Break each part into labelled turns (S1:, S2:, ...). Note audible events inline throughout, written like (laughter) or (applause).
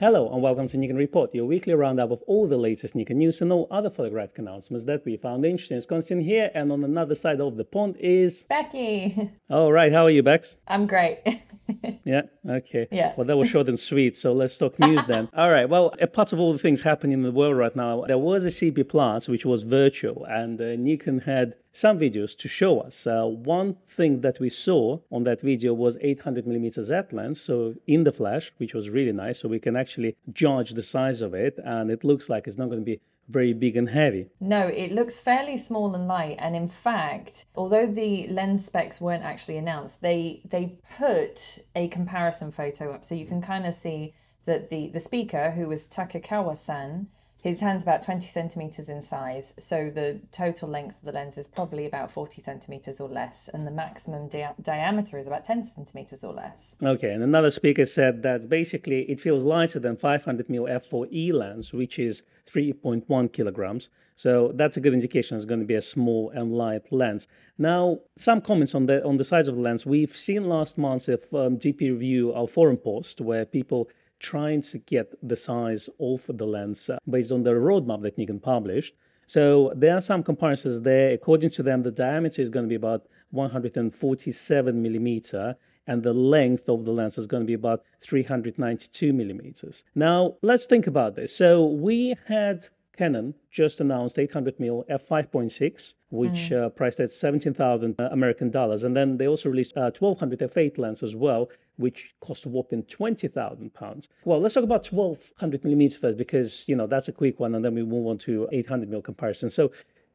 S1: Hello and welcome to Nikon Report, your weekly roundup of all the latest Nikon news and all other photographic announcements that we found interesting. It's Konstantin here, and on another side of the pond is
S2: Becky. (laughs)
S1: All right, how are you, Bex?
S2: I'm great. (laughs)
S1: Yeah, okay.
S2: Yeah.
S1: Well, that was short and sweet, so let's talk news then. (laughs) All right, well, apart of all the things happening in the world right now, there was a CP Plus, which was virtual, and uh, Nikon had some videos to show us. Uh, one thing that we saw on that video was 800mm Z lens, so in the flash, which was really nice, so we can actually judge the size of it, and it looks like it's not going to be very big and heavy.
S2: no, it looks fairly small and light, and in fact, although the lens specs weren't actually announced, they they've put a comparison photo up, so you can kind of see that the the speaker, who was Takakawa-san, his hand's about 20 centimeters in size, so the total length of the lens is probably about 40 centimeters or less, and the maximum dia- diameter is about 10 centimeters or less.
S1: Okay, and another speaker said that basically it feels lighter than 500mm f4e lens, which is 3.1 kilograms. So that's a good indication it's going to be a small and light lens. Now, some comments on the on the size of the lens. We've seen last month a um, DPReview of forum post where people trying to get the size of the lens based on the roadmap that Nikon published. So there are some comparisons there. According to them, the diameter is going to be about 147 millimeter, and the length of the lens is going to be about 392 millimeters. Now, let's think about this. So we had Canon just announced 800mm f5.6, which uh, priced at 17,000 American dollars, and then they also released a 1200 f8 lens as well, which cost a whopping 20,000 pounds. Well, let's talk about 1200 millimeters first because you know that's a quick one, and then we move on to 800 mm comparison. So.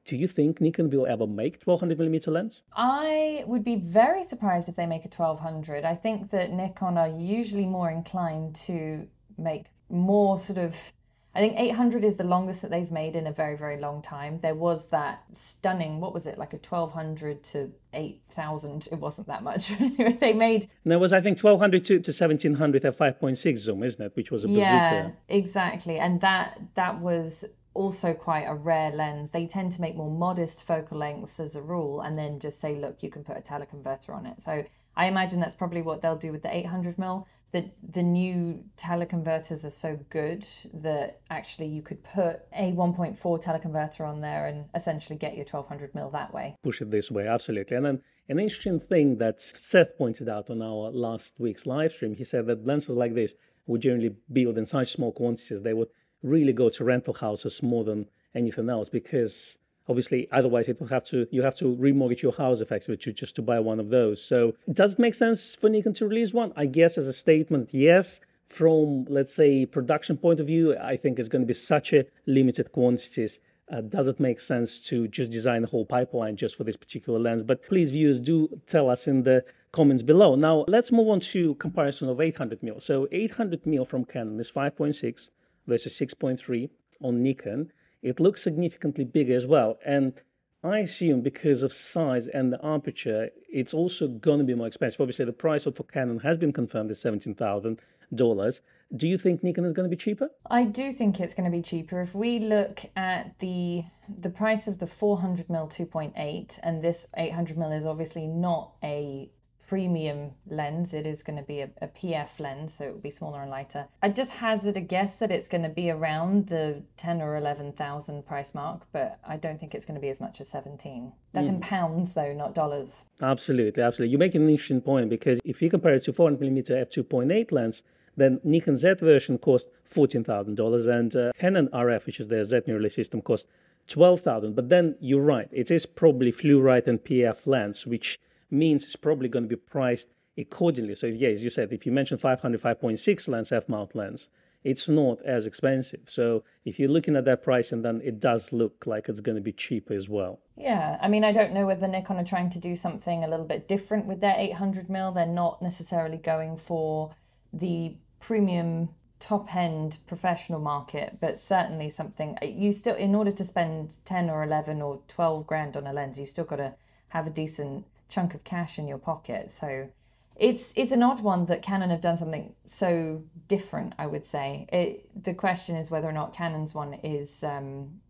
S1: Do you think Nikon will ever make 1200 millimeter lens?
S2: I would be very surprised if they make a 1200. I think that Nikon are usually more inclined to make more sort of. I think 800 is the longest that they've made in a very, very long time. There was that stunning, what was it, like a 1200 to 8000. It wasn't that much. (laughs) they made
S1: And there was, I think, 1200 to, to 1700 at 5.6 zoom, isn't it? Which was a bazooka.
S2: yeah exactly and that that was also quite a rare lens they tend to make more modest focal lengths as a rule and then just say look you can put a teleconverter on it so i imagine that's probably what they'll do with the 800 mil the the new teleconverters are so good that actually you could put a 1.4 teleconverter on there and essentially get your 1200 mil that way
S1: push it this way, absolutely. And then an interesting thing that Seth pointed out on our last week's live stream, he said that lenses like this would generally build in such small quantities, they would really go to rental houses more than anything else because obviously otherwise it will have to you have to remortgage your house effectively to just to buy one of those so does it make sense for nikon to release one i guess as a statement yes from let's say production point of view i think it's going to be such a limited quantities uh, does it make sense to just design the whole pipeline just for this particular lens? But please, viewers, do tell us in the comments below. Now, let's move on to comparison of 800 mm. So 800 mm from Canon is 5.6 versus 6.3 on Nikon. It looks significantly bigger as well. And I assume because of size and the aperture, it's also going to be more expensive. Obviously, the price of for Canon has been confirmed as seventeen thousand dollars. Do you think Nikon is going to be cheaper?
S2: I do think it's going to be cheaper if we look at the the price of the 400 mil 2.8 and this 800 mil is obviously not a premium lens. It is going to be a, a pf lens so it will be smaller and lighter. I just hazard a guess that it's going to be around the 10 or 11,000 price mark but i don't think it's going to be as much as 17 that's in pounds though not dollars.
S1: Absolutely, absolutely. You make an interesting point because if you compare it to 400mm f2.8 lens, then Nikon Z version cost $14,000 and uh, Canon RF, which is their Z mirrorless system, cost 12000 But then you're right, it is probably fluorite and PF lens, which means it's probably going to be priced accordingly. So yeah, as you said, if you mention 500 5.6 lens f-mount lens, it's not as expensive. So if you're looking at that price, and then it does look like it's going to be cheaper as well.
S2: Yeah, I mean, I don't know whether Nikon are trying to do something a little bit different with their 800 mil. They're not necessarily going for the premium top end professional market, but certainly something uh, you still, in order to spend 10 or 11 or 12 grand on a lens, you still got to have a decent chunk of cash in your pocket. So it's it's an odd one that Canon have done something so different. I would say it, the question is whether or not Canon's one is um,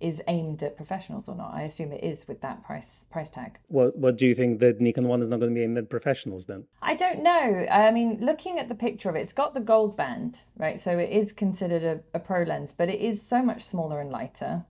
S2: is aimed at professionals or not. I assume it is with that price price tag.
S1: What what do you think the Nikon one is not going to be aimed at professionals then?
S2: I don't know. I mean, looking at the picture of it, it's got the gold band, right? So it is considered a, a pro lens, but it is so much smaller and lighter.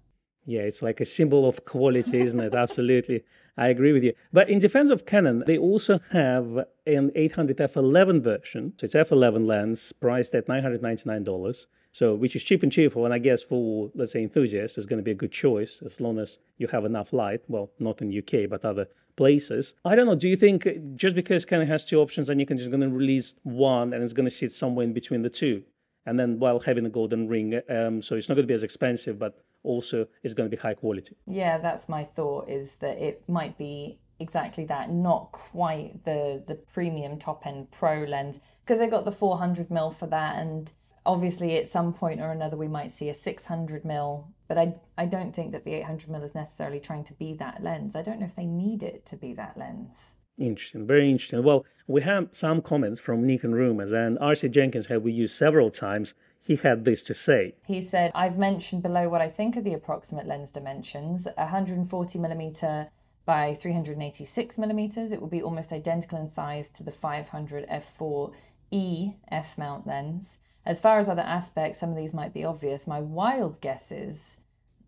S1: Yeah, it's like a symbol of quality, isn't it? Absolutely. I agree with you. But in defense of Canon, they also have an 800 f11 version. So it's f11 lens priced at $999. So which is cheap and cheerful, and I guess for let's say enthusiasts, it's going to be a good choice as long as you have enough light. Well, not in UK, but other places. I don't know. Do you think just because Canon has two options, and you can just going to release one, and it's going to sit somewhere in between the two, and then while having a golden ring, um, so it's not going to be as expensive, but also is going to be high quality.
S2: Yeah, that's my thought. Is that it might be exactly that not quite the the premium top end pro lens because they've got the 400 mil for that and obviously at some point or another we might see a 600 mil but I, I don't think that the 800 mil is necessarily trying to be that lens i don't know if they need it to be that lens
S1: interesting very interesting. Well we have some comments from nikon rumors and rc jenkins had we used several times. He had this to say.
S2: He said i've mentioned below what i think are the approximate lens dimensions. 140 millimeter by 386 millimeters. It will be almost identical in size to the 500 f4 e f mount lens. As far as other aspects, some of these might be obvious. My wild guesses,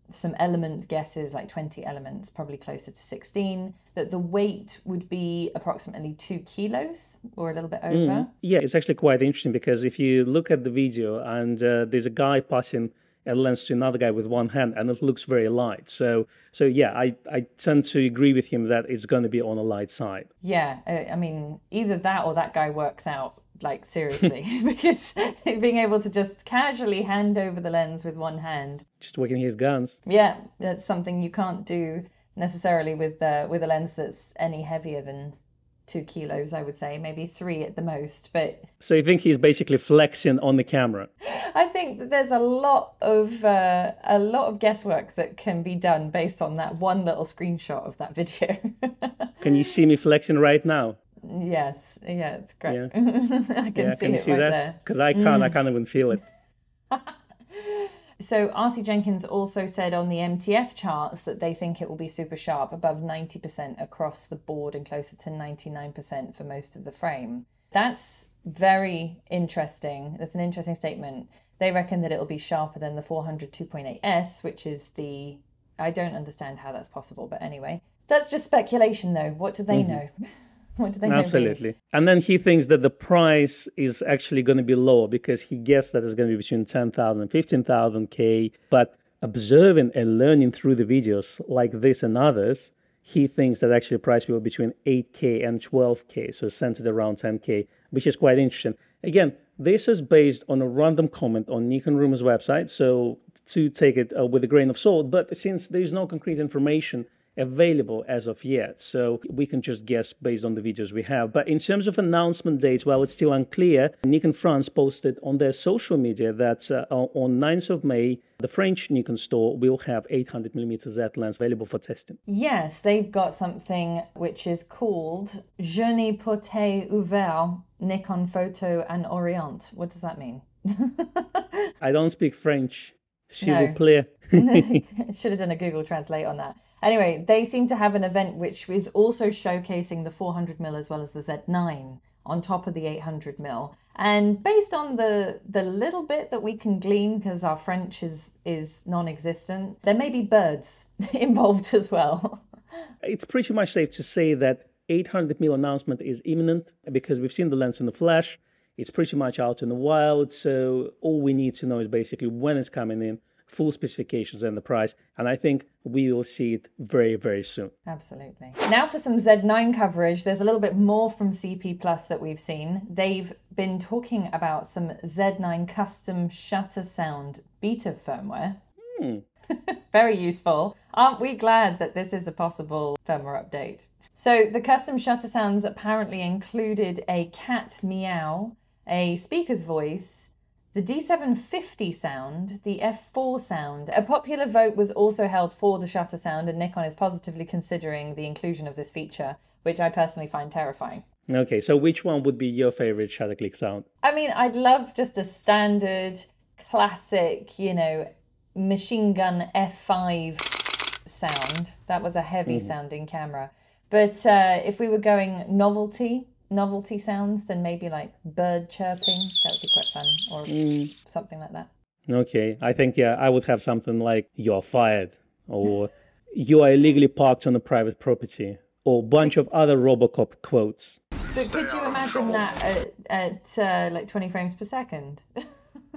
S2: some element guesses like 20 elements, probably closer to 16, that the weight would be approximately two kilos or a little bit over. Mm.
S1: Yeah, it's actually quite interesting because if you look at the video and uh, there's a guy passing a lens to another guy with one hand and it looks very light so so yeah i i tend to agree with him that it's going to be on a light side
S2: yeah uh, i mean either that or that guy works out like (laughs) seriously (laughs) because being able to just casually hand over the lens with one hand.
S1: Just working his guns.
S2: Yeah that's something you can't do necessarily with uh, with a lens that's any heavier than two kilos i would say maybe three at the most but
S1: so you think he's basically flexing on the camera?
S2: I think that there's a lot of uh, a lot of guesswork that can be done based on that one little screenshot of that (laughs) video.
S1: Can you see me flexing right now
S2: Yes, yeah, it's great. Yeah. (laughs) I can yeah, see can it
S1: see
S2: right
S1: that?
S2: there.
S1: Because I can't, mm. I can't even feel it. (laughs) (laughs)
S2: so RC Jenkins also said on the MTF charts that they think it will be super sharp, above 90% across the board and closer to 99% for most of the frame. That's very interesting. That's an interesting statement. They reckon that it will be sharper than the 400 2.8S, which is the. I don't understand how that's possible, but anyway. That's just speculation, though. What do they mm-hmm. know? (laughs) What do they
S1: Absolutely. And then he thinks that the price is actually going to be lower because he guessed that it's going to be between 10,000 and 15,000 K. But observing and learning through the videos like this and others, he thinks that actually the price will be between 8K and 12K, so centered around 10K, which is quite interesting. Again, this is based on a random comment on Nikon Rumors website, so to take it uh, with a grain of salt. But since there is no concrete information available as of yet. So we can just guess based on the videos we have. But in terms of announcement dates, well, it's still unclear. Nikon France posted on their social media that uh, on 9th of May, the French Nikon store will have 800mm Z lens available for testing.
S2: Yes, they've got something which is called Je Journée Portée Ouvert Nikon Photo and Orient. What does that mean? (laughs)
S1: I don't speak French. S'il no. vous plaît. (laughs) (laughs)
S2: Should have done a Google Translate on that. Anyway, they seem to have an event which is also showcasing the 400 mil as well as the Z9 on top of the 800 mil. And based on the the little bit that we can glean, because our French is is non-existent, there may be birds (laughs) involved as well.
S1: it's pretty much safe to say that 800 mil announcement is imminent because we've seen the lens in the flesh. It's pretty much out in the wild, so all we need to know is basically when it's coming in full specifications and the price. And I think we will see it very, very soon.
S2: Absolutely. Now for some Z9 coverage. There's a little bit more from CP Plus that we've seen. They've been talking about some Z9 custom shutter sound beta firmware. Hmm. (laughs) very useful. Aren't we glad that this is a possible firmware update? So the custom shutter sounds apparently included a cat meow, a speaker's voice, the D750 sound, the F4 sound. A popular vote was also held for the shutter sound, and Nikon is positively considering the inclusion of this feature, which I personally find terrifying.
S1: Okay, so which one would be your favorite shutter click sound?
S2: I mean, I'd love just a standard, classic, you know, machine gun F5 sound. That was a heavy sounding camera. But uh, if we were going novelty, novelty sounds, then maybe like bird chirping, that would be quite fun, or something like that.
S1: Okay, I think yeah, I would have something like "You're fired" or (laughs) "You are illegally parked on a private property" or a bunch of other RoboCop quotes.
S2: But could you imagine that at, at uh, like 20 frames per second? (laughs)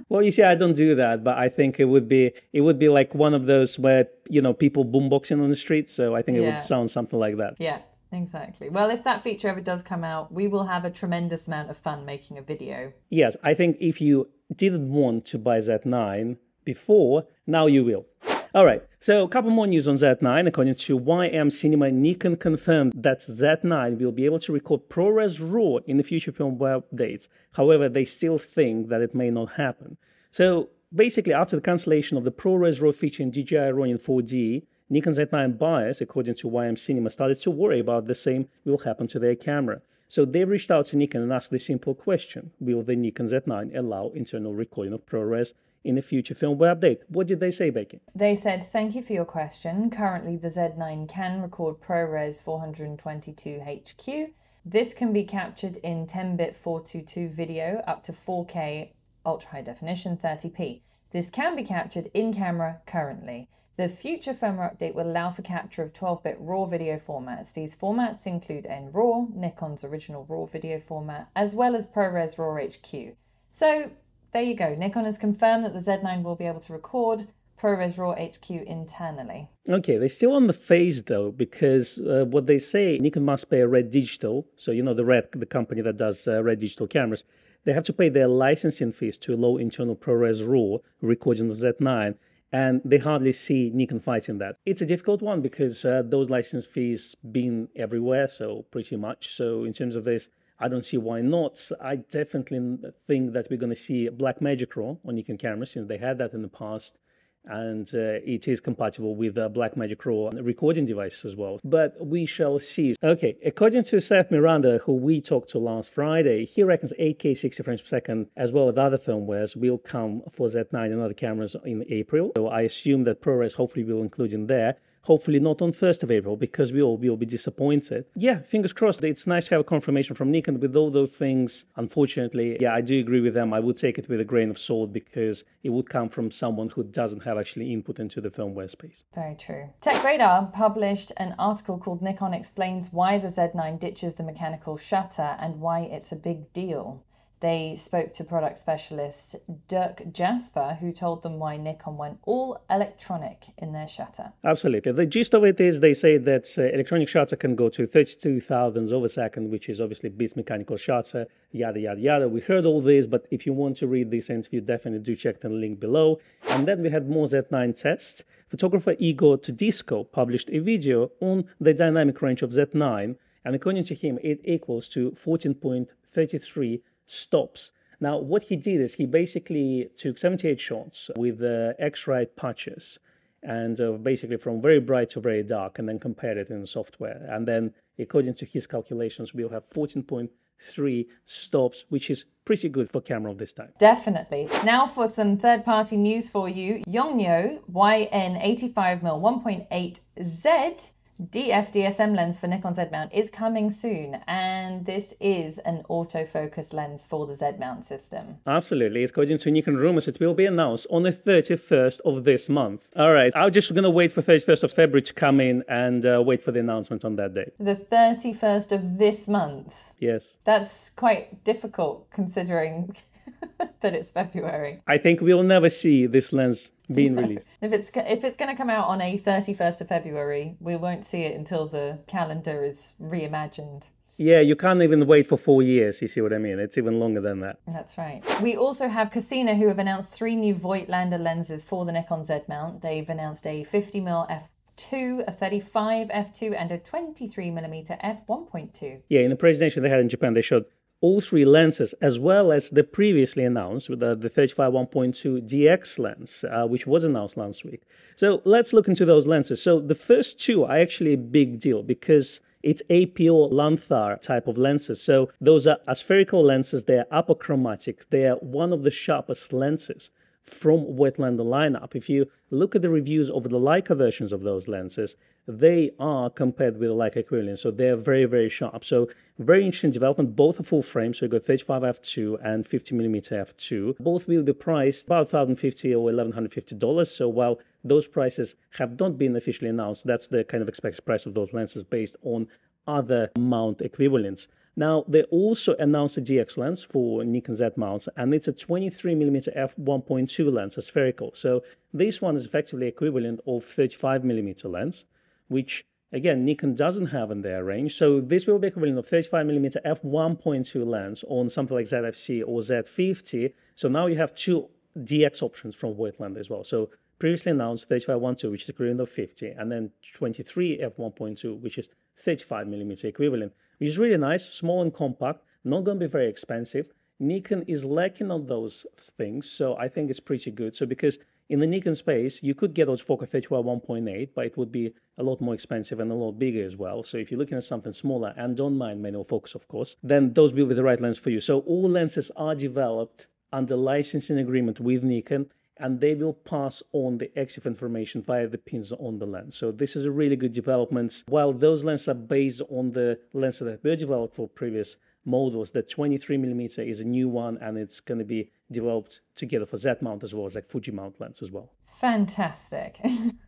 S1: Well, you see, I don't do that, but I think it would be it would be like one of those where you know people boomboxing on the street. So I think it
S2: Yeah.
S1: would sound something like that.
S2: yeah, exactly. Well, if that feature ever does come out, we will have a tremendous amount of fun making a video.
S1: Yes, I think if you didn't want to buy Z9 before, now you will. All right, so a couple more news on Z9. According to YM Cinema, Nikon confirmed that Z9 will be able to record ProRes RAW in the future firmware updates. However, they still think that it may not happen. So basically, after the cancellation of the ProRes RAW feature in DJI Ronin 4D, Nikon Z9 buyers, according to YM Cinema, started to worry about the same will happen to their camera. So they reached out to Nikon and asked the simple question Will the Nikon Z9 allow internal recording of ProRes in a future firmware update? What did they say, Becky?
S2: They said, Thank you for your question. Currently, the Z9 can record ProRes 422HQ. This can be captured in 10 bit 422 video up to 4K ultra high definition 30p. This can be captured in camera currently. The future firmware update will allow for capture of 12 bit RAW video formats. These formats include NRAW, Nikon's original RAW video format, as well as ProRes RAW HQ. So there you go. Nikon has confirmed that the Z9 will be able to record ProRes RAW HQ internally.
S1: Okay, they're still on the phase though, because uh, what they say, Nikon must pay a Red Digital. So you know the Red, the company that does uh, Red Digital cameras, they have to pay their licensing fees to low internal ProRes RAW recording of Z9, and they hardly see Nikon fighting that. It's a difficult one because uh, those license fees been everywhere, so pretty much. So in terms of this, I don't see why not. I definitely think that we're going to see Blackmagic RAW on Nikon cameras since they had that in the past and uh, it is compatible with uh, Blackmagic RAW recording devices as well. But we shall see. Okay, according to Seth Miranda, who we talked to last Friday, he reckons 8K 60 frames per second, as well as other firmwares, will come for Z9 and other cameras in April. So I assume that ProRes hopefully will include in there. Hopefully not on 1st of April because we all will be disappointed. Yeah, fingers crossed. It's nice to have a confirmation from Nikon with all those things. Unfortunately, yeah, I do agree with them. I would take it with a grain of salt because it would come from someone who doesn't have actually input into the firmware space.
S2: Very true. Tech Radar published an article called Nikon Explains Why the Z9 Ditches the Mechanical Shutter and Why It's a Big Deal. They spoke to product specialist Dirk Jasper, who told them why Nikon went all electronic in their shutter.
S1: Absolutely. The gist of it is they say that uh, electronic shutter can go to 32 thousandths of a second, which is obviously beats mechanical shutter, yada, yada, yada. We heard all this, but if you want to read this interview, definitely do check the link below. And then we had more Z9 tests. Photographer Igor Todisco published a video on the dynamic range of Z9, and according to him, it equals to 14.33 stops. Now, what he did is he basically took 78 shots with uh, X-Rite patches and uh, basically from very bright to very dark and then compared it in software. And then, according to his calculations, we'll have 14.3 stops, which is pretty good for camera of this type.
S2: Definitely. Now for some third party news for you. Yongnuo YN85mm 1.8Z DF DSM lens for Nikon Z mount is coming soon, and this is an autofocus lens for the Z mount system.
S1: Absolutely. According to Nikon rumors, it will be announced on the 31st of this month. All right. I'm just going to wait for 31st of February to come in and uh, wait for the announcement on that day.
S2: The 31st of this month.
S1: Yes.
S2: That's quite difficult considering (laughs) that it's February.
S1: I think we'll never see this lens being released. (laughs)
S2: If it's if it's going to come out on a 31st of February, we won't see it until the calendar is reimagined.
S1: Yeah, you can't even wait for four years. You see what I mean? It's even longer than that.
S2: That's right. We also have Cosina who have announced three new Voigtlander lenses for the Nikon Z mount. They've announced a 50mm f2, a 35 f2, and a 23mm f1.2.
S1: Yeah, in the presentation they had in Japan, they showed all three lenses, as well as the previously announced with the, the 35 1.2 DX lens, uh, which was announced last week. So let's look into those lenses. So the first two are actually a big deal because it's APO Lanthar type of lenses. So those are aspherical lenses. They are apochromatic. They are one of the sharpest lenses from Voigtlander lineup. If you look at the reviews of the Leica versions of those lenses, they are compared with the Leica equivalent. So they're very, very sharp. So very interesting development. Both are full frame. So you got 35 f2 and 50 millimeter f2. Both will be priced about 1050 or $1,150. So while those prices have not been officially announced, that's the kind of expected price of those lenses based on other mount equivalents. Now, they also announced a DX lens for Nikon Z mounts, and it's a 23mm f1.2 lens, a spherical. So this one is effectively equivalent of 35mm lens, which again Nikon doesn't have in their range. So this will be equivalent of 35mm f1.2 lens on something like ZFC or Z50. So now you have two DX options from Voigtlander as well. So previously announced 3512, which is equivalent of 50, and then 23 f1.2, which is 35 millimeter equivalent which is really nice, small and compact, not going to be very expensive. Nikon is lacking on those things, so I think it's pretty good. So because in the Nikon space, you could get those focus 35 1.8, but it would be a lot more expensive and a lot bigger as well. So if you're looking at something smaller and don't mind manual focus, of course, then those will be the right lens for you. So all lenses are developed under licensing agreement with Nikon and they will pass on the EXIF information via the pins on the lens. So this is a really good development. While those lenses are based on the lenses that were developed for previous models, the 23mm is a new one and it's going to be developed together for Z mount as well as like Fuji mount lens as well.
S2: Fantastic.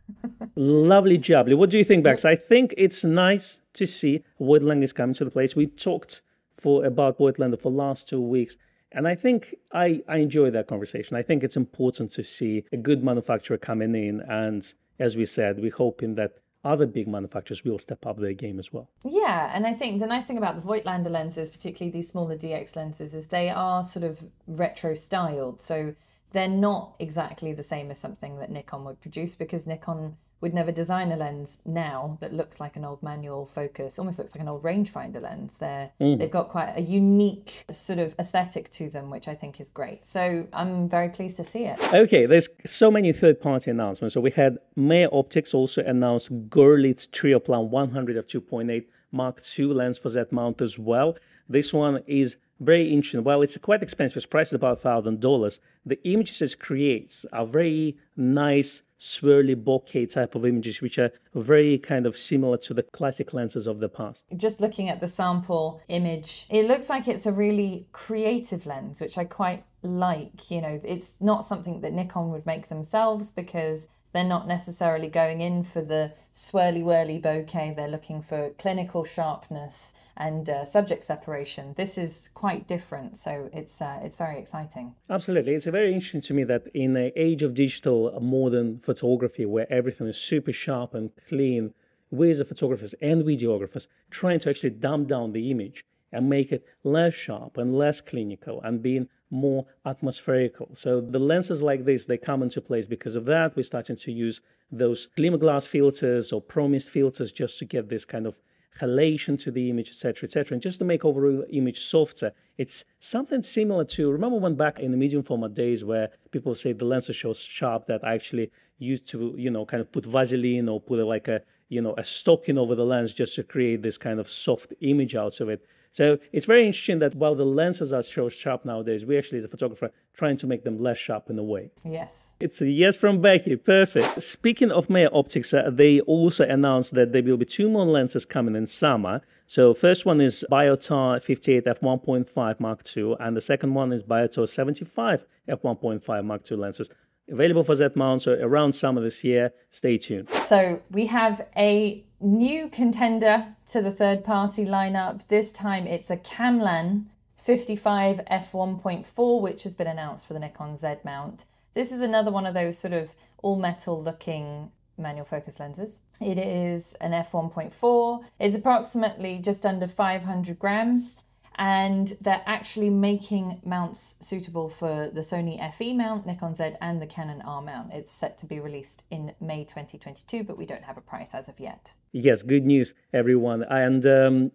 S2: (laughs)
S1: Lovely job. What do you think, Bex? I think it's nice to see Voigtlander is coming to the place. We talked for about Voigtlander for last two weeks and I think I, I enjoy that conversation. I think it's important to see a good manufacturer coming in. And as we said, we're hoping that other big manufacturers will step up their game as well.
S2: Yeah, and I think the nice thing about the Voigtlander lenses, particularly these smaller DX lenses, is they are sort of retro styled. So they're not exactly the same as something that Nikon would produce because Nikon would never design a lens now that looks like an old manual focus, almost looks like an old rangefinder lens. They're mm. they've got quite a unique sort of aesthetic to them, which I think is great. So I'm very pleased to see it.
S1: Okay, there's so many third-party announcements. So we had Meyer Optics also announced Görlitz Trioplan 100 of 2.8 Mark II lens for that mount as well. This one is very interesting. Well, it's quite expensive. It's priced about thousand dollars. The images it creates are very nice, swirly bokeh type of images, which are very kind of similar to the classic lenses of the past.
S2: Just looking at the sample image, it looks like it's a really creative lens, which I quite like. You know, it's not something that Nikon would make themselves because they're not necessarily going in for the swirly whirly bokeh, They're looking for clinical sharpness and uh, subject separation. This is quite different, so it's uh, it's very exciting.
S1: Absolutely, it's very interesting to me that in the age of digital modern photography, where everything is super sharp and clean, we as photographers and videographers trying to actually dumb down the image and make it less sharp and less clinical and being more atmospherical. So the lenses like this, they come into place because of that. We're starting to use those glimmer glass filters or ProMist filters just to get this kind of halation to the image, etc., etc., and just to make overall image softer. It's something similar to remember when back in the medium format days where people say the lens so sharp that I actually used to you know kind of put Vaseline or put like a you know a stocking over the lens just to create this kind of soft image out of it. So it's very interesting that while the lenses are so sharp nowadays, we actually, as a photographer, trying to make them less sharp in a way.
S2: Yes.
S1: It's a yes from Becky. Perfect. Speaking of Meyer Optics, uh, they also announced that there will be two more lenses coming in summer. So first one is Biotar 58 f1.5 Mark II, and the second one is Biotar 75 f1.5 Mark II lenses available for Z mount. So around summer this year. Stay tuned.
S2: So we have a new contender to the third party lineup. This time it's a Kamlan 55 f1.4, which has been announced for the Nikon Z mount. This is another one of those sort of all metal looking manual focus lenses. It is an f1.4. It's approximately just under 500 grams and they're actually making mounts suitable for the Sony FE mount, Nikon Z, and the Canon R mount. It's set to be released in May 2022, but we don't have a price as of yet.
S1: Yes, good news, everyone. And um,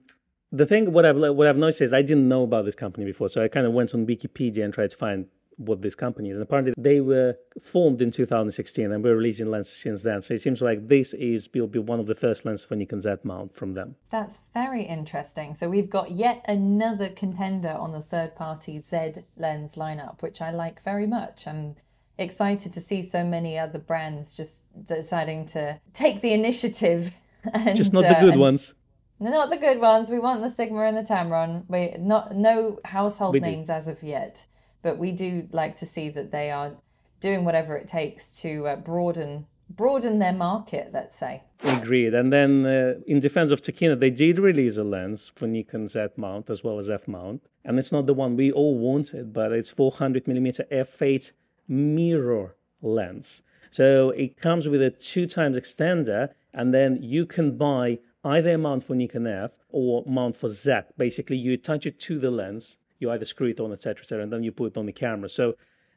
S1: the thing, what I've what I've noticed is I didn't know about this company before, so I kind of went on Wikipedia and tried to find what this company is. And apparently, they were formed in 2016 and we're releasing lenses since then. So it seems like this is will be one of the first lenses for Nikon Z mount from them.
S2: That's very interesting. So we've got yet another contender on the third party Z lens lineup, which I like very much. I'm excited to see so many other brands just deciding to take the initiative. (laughs) And,
S1: just not the
S2: uh,
S1: good
S2: and-
S1: ones.
S2: Not the good ones. We want the Sigma and the Tamron. We not no household
S1: We do.
S2: names as of yet, but we do like to see that they are doing whatever it takes to uh, broaden broaden their market. Let's say.
S1: Agreed. And then, uh, in defense of Tokina, they did release a lens for Nikon Z mount as well as F mount, and it's not the one we all wanted, but it's 400 millimeter f8 mirror lens. So it comes with a two times extender, and then you can buy either a mount for Nikon F or mount for Z. Basically, you attach it to the lens, you either screw it on, etc., etc., and then you put it on the camera. So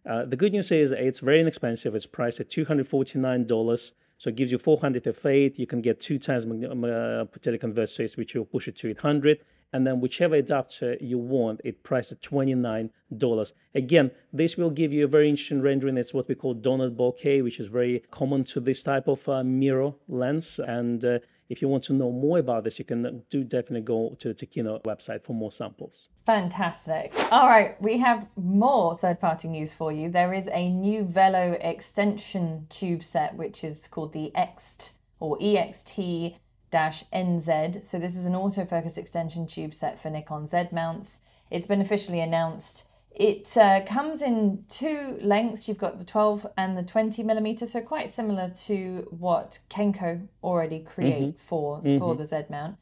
S1: uh, the good news is it's very inexpensive. It's priced at $249. So it gives you 400 f8. You can get two times uh, which will push it to 800. And then whichever adapter you want, it priced at $29. Again, this will give you a very interesting rendering. It's what we call donut bokeh, which is very common to this type of uh, mirror lens. And uh, if you want to know more about this, you can uh, do definitely go to the Tokina website for more samples.
S2: Fantastic. All right, we have more third party news for you. There is a new Vello extension tube set, which is called the EXT or EXT NZ. So, this is an autofocus extension tube set for Nikon Z mounts. It's been officially announced. It uh, comes in two lengths. You've got the 12 and the 20 millimeter, so quite similar to what Kenko already create for for the Z mount.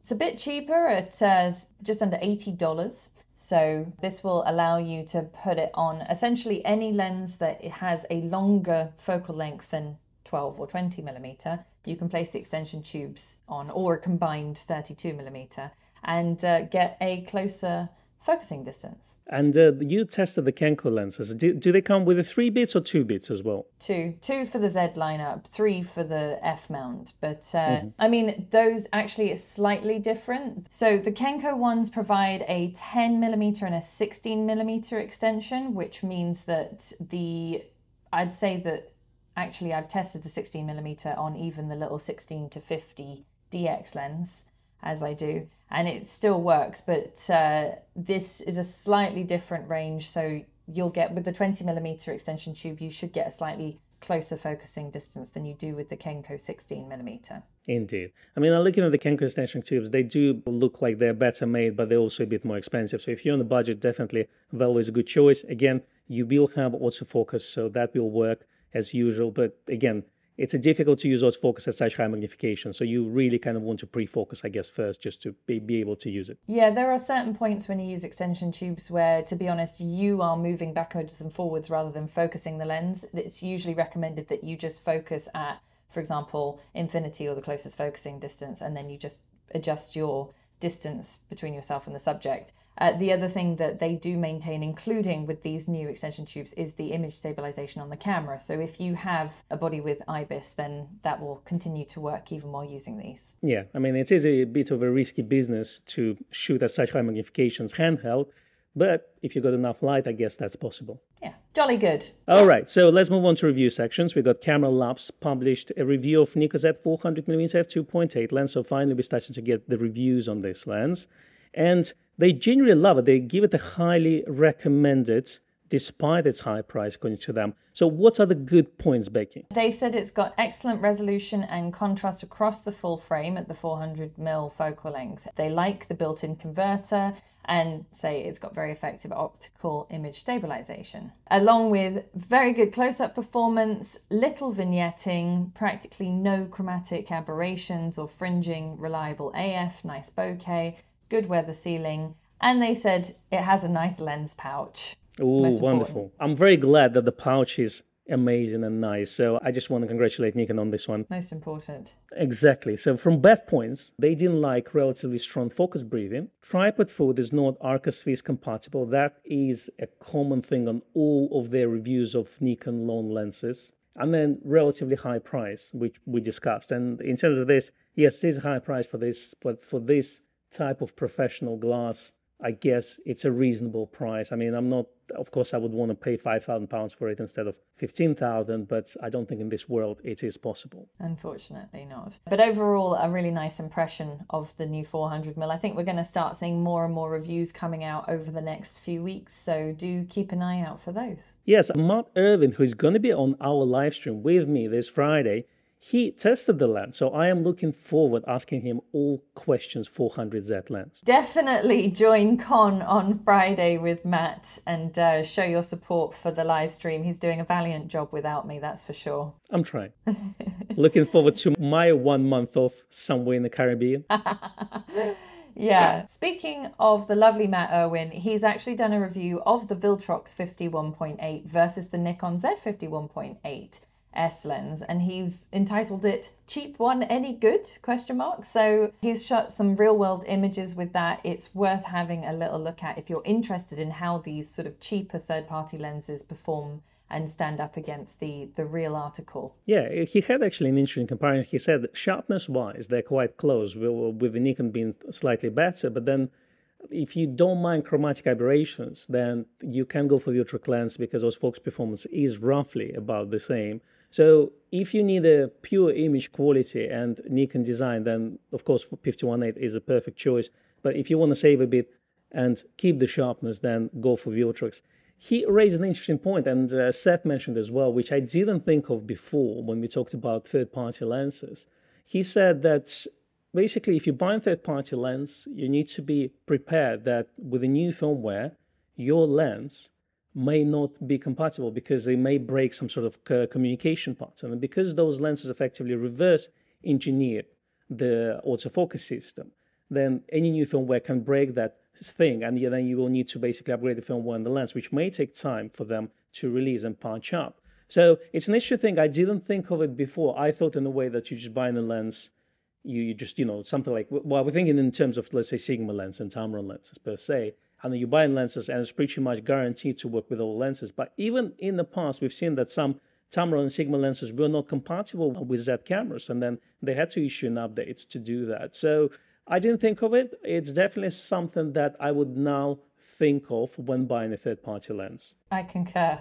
S2: It's a bit cheaper. It says just under $80. So this will allow you to put it on essentially any lens that it has a longer focal length than 12 or 20 millimeter. You can place the extension tubes on or a combined 32 millimeter and uh, get a closer focusing distance.
S1: And uh, you tested the Kenko lenses. Do, do they come with a three bits or two bits as well?
S2: Two, two for the Z lineup, three for the F mount. But uh, I mean, those actually is slightly different. So the Kenko ones provide a 10 millimeter and a 16 millimeter extension, which means that the I'd say that actually I've tested the 16 millimeter on even the little 16 to 50 DX lens as I do, and it still works. But uh, this is a slightly different range, so you'll get with the 20 millimeter extension tube, you should get a slightly closer focusing distance than you do with the Kenko 16 millimeter.
S1: Indeed. I mean, I'm looking at the Kenko extension tubes. They do look like they're better made, but they're also a bit more expensive. So if you're on the budget, definitely Vello is a good choice. Again, you will have autofocus, so that will work as usual. But again, it's difficult to use autofocus at such high magnification. So you really kind of want to pre-focus, I guess, first, just to be, be able to use it.
S2: Yeah, there are certain points when you use extension tubes where, to be honest, you are moving backwards and forwards rather than focusing the lens. It's usually recommended that you just focus at, for example, infinity or the closest focusing distance, and then you just adjust your distance between yourself and the subject. Uh, the other thing that they do maintain, including with these new extension tubes, is the image stabilization on the camera. So if you have a body with IBIS, then that will continue to work even while using these.
S1: Yeah, I mean, it is a bit of a risky business to shoot at such high magnifications handheld, but if you got enough light, I guess that's possible.
S2: Yeah, jolly good.
S1: All right, so let's move on to review sections. We got Camera Labs published a review of Nikon Z 400mm f2.8 lens. So finally, we started to get the reviews on this lens, and they genuinely love it. They give it a highly recommended, despite its high price, according to them. So, what are the good points, Becky?
S2: They've said it's got excellent resolution and contrast across the full frame at the 400mm focal length. They like the built in converter and say it's got very effective optical image stabilization, along with very good close up performance, little vignetting, practically no chromatic aberrations or fringing, reliable AF, nice bokeh, good weather sealing. And they said it has a nice lens pouch.
S1: Oh, wonderful. I'm very glad that the pouch is amazing and nice. So, I just want to congratulate Nikon on this one.
S2: Most important.
S1: Exactly. So from bad points, they didn't like relatively strong focus breathing. Tripod foot is not Arca Swiss compatible. That is a common thing on all of their reviews of Nikon long lenses. And then relatively high price, which we discussed. And in terms of this, yes, it is a high price for this, but for this type of professional glass, I guess it's a reasonable price. I mean, I'm not, of course, I would want to pay five thousand pounds for it instead of fifteen thousand, but I don't think in this world it is possible.
S2: Unfortunately, not. But overall, a really nice impression of the new 400 mil. I think we're going to start seeing more and more reviews coming out over the next few weeks, so do keep an eye out for those.
S1: Yes, Matt Irwin, who is going to be on our live stream with me this Friday he tested the lens. So I am looking forward asking him all questions 400Z lens.
S2: Definitely join Con on Friday with Matt and uh, show your support for the live stream. He's doing a valiant job without me, that's for sure.
S1: I'm trying. (laughs) looking forward to my one month off somewhere in the Caribbean. (laughs)
S2: yeah. Speaking of the lovely Matt Irwin, he's actually done a review of the Viltrox 51.8 versus the Nikon Z 51.8. Eslands, and he's entitled it "Cheap One Any Good?" question mark. So he's shot some real-world images with that. It's worth having a little look at if you're interested in how these sort of cheaper third-party lenses perform and stand up against the the real article.
S1: Yeah, he had actually an interesting comparison. He said sharpness-wise, they're quite close, with the Nikon being slightly better, but then if you don't mind chromatic aberrations, then you can go for the ultra lens because those focus performance is roughly about the same. So if you need a pure image quality and Nikon design, then of course 51.8 is a perfect choice. But if you want to save a bit and keep the sharpness, then go for Viltrox. He raised an interesting point, and uh, Seth mentioned as well, which I didn't think of before when we talked about third-party lenses. He said that basically, if you buy a third-party lens, you need to be prepared that with the new firmware, your lens may not be compatible because they may break some sort of communication pattern. And because those lenses effectively reverse engineer the autofocus system, then any new firmware can break that thing. And then you will need to basically upgrade the firmware and the lens, which may take time for them to release and patch up. So it's an issue thing. I didn't think of it before. I thought in a way that you just buy the lens, you, you just, you know, something like, well, we're thinking in terms of, let's say, Sigma lens and Tamron lenses per se and you buy lenses and it's pretty much guaranteed to work with all lenses. But even in the past, we've seen that some Tamron and Sigma lenses were not compatible with Z cameras, and then they had to issue an update to do that. So I didn't think of it. It's definitely something that I would now think of when buying a third-party lens.
S2: I concur.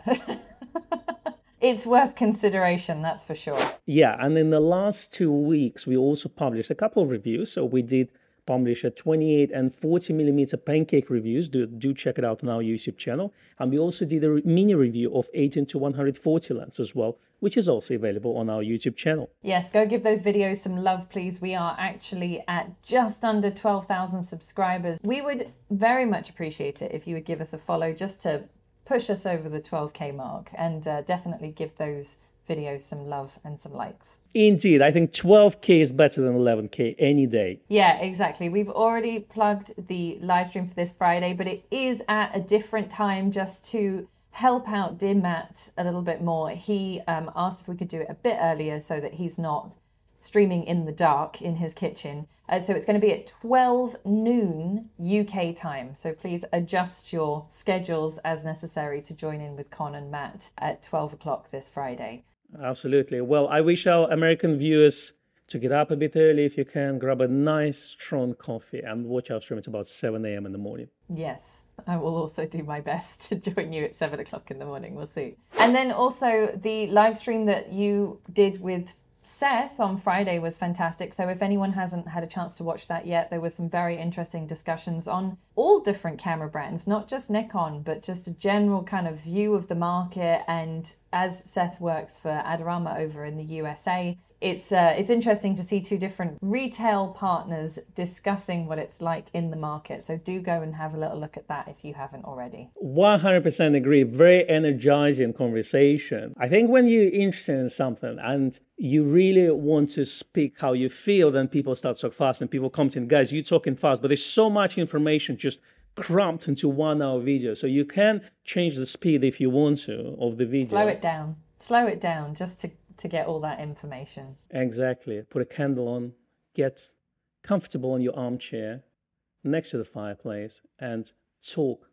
S2: (laughs) it's worth consideration, that's for sure.
S1: Yeah, and in the last two weeks, we also published a couple of reviews. So we did publish a 28 and 40 millimeter pancake reviews. Do, do check it out on our YouTube channel. And we also did a mini review of 18 to 140 lens as well, which is also available on our YouTube channel.
S2: Yes, go give those videos some love, please. We are actually at just under 12,000 subscribers. We would very much appreciate it if you would give us a follow just to push us over the 12k mark and uh, definitely give those videos some love and some likes.
S1: Indeed, I think 12k is better than 11k any day.
S2: Yeah, exactly. We've already plugged the live stream for this Friday, but it is at a different time just to help out dear Matt a little bit more. He um, asked if we could do it a bit earlier so that he's not streaming in the dark in his kitchen. Uh, so it's going to be at 12 noon UK time. So please adjust your schedules as necessary to join in with Con and Matt at 12 o'clock this Friday.
S1: Absolutely. Well, I wish our American viewers to get up a bit early if you can, grab a nice strong coffee and watch our stream. It's about 7 a.m. in the morning.
S2: Yes, I will also do my best (laughs) to join you at 7 o'clock in the morning. We'll see. And then also the live stream that you did with Seth on Friday was fantastic. So, if anyone hasn't had a chance to watch that yet, there was some very interesting discussions on all different camera brands, not just Nikon, but just a general kind of view of the market. And as Seth works for Adorama over in the USA, it's uh, it's interesting to see two different retail partners discussing what it's like in the market. So do go and have a little look at that if you haven't already.
S1: 100% agree. Very energizing conversation. I think when you're interested in something and you really want to speak how you feel, then people start talk fast and people come to you, guys, you're talking fast, but there's so much information just cramped into one hour video. So you can change the speed if you want to of the video.
S2: Slow it down. Slow it down just to to get all that information.
S1: Exactly. Put a candle on, get comfortable in your armchair next to the fireplace, and talk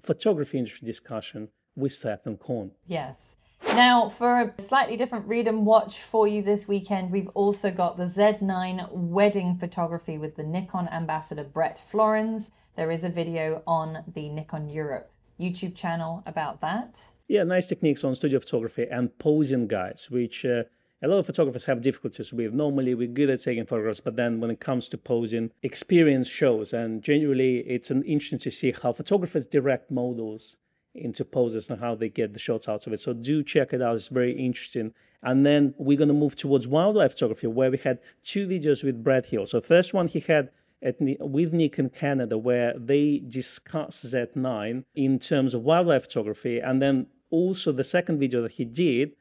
S1: photography industry discussion with Seth and Con.
S2: Yes. Now, for a slightly different read and watch for you this weekend, we've also got the Z9 wedding photography with the Nikon ambassador Brett Florens. There is a video on the Nikon Europe YouTube channel about that.
S1: Yeah, nice techniques on studio photography and posing guides, which uh, a lot of photographers have difficulties with. Normally, we're good at taking photographs, but then when it comes to posing, experience shows. And generally, it's an interesting to see how photographers direct models into poses and how they get the shots out of it. So do check it out. It's very interesting. And then we're going to move towards wildlife photography, where we had two videos with Brad Hill. So first one he had at, with Nick in Canada, where they discuss Z9 in terms of wildlife photography. And then also the second video that he did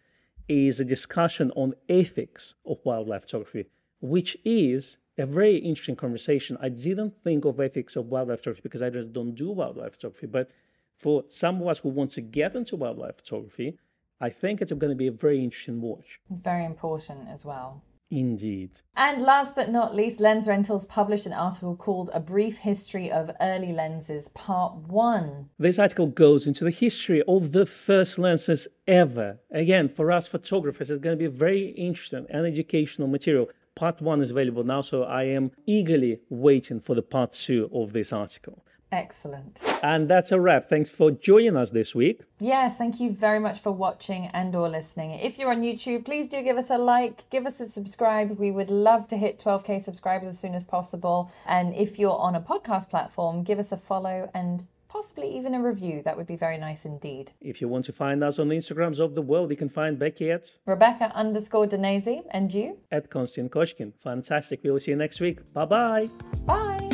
S1: is a discussion on ethics of wildlife photography, which is a very interesting conversation. I didn't think of ethics of wildlife photography because I just don't do wildlife photography. But for some of us who want to get into wildlife photography, I think it's going to be a very interesting watch.
S2: Very important as well.
S1: Indeed.
S2: And last but not least, Lens Rentals published an article called A Brief History of Early Lenses, Part 1.
S1: This article goes into the history of the first lenses ever. Again, for us photographers, it's going to be very interesting and educational material. Part 1 is available now, so I am eagerly waiting for the part 2 of this article.
S2: Excellent.
S1: And that's a wrap. Thanks for joining us this week.
S2: Yes, thank you very much for watching and or listening. If you're on YouTube, please do give us a like, give us a subscribe. We would love to hit 12k subscribers as soon as possible. And if you're on a podcast platform, give us a follow and possibly even a review. That would be very nice indeed.
S1: If you want to find us on the Instagrams of the world, you can find Becky at
S2: Rebecca underscore Danese and you
S1: at Konstantin Kochkin. Fantastic. We will see you next week. Bye-bye.
S2: Bye.